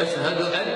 أشهد أن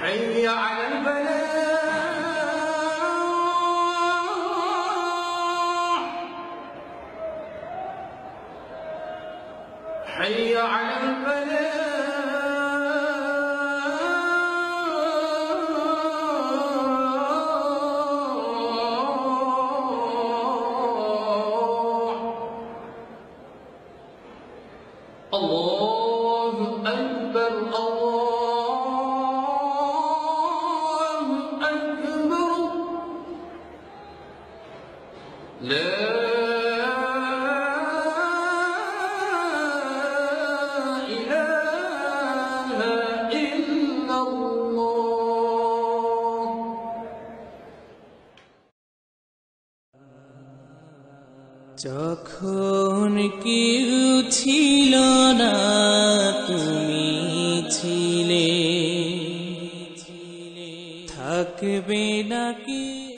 حي على الفلاح. حي على الفلاح. الله. لا যখন কেউ ছিল না তুমি ছিলে। থাকবে নাকি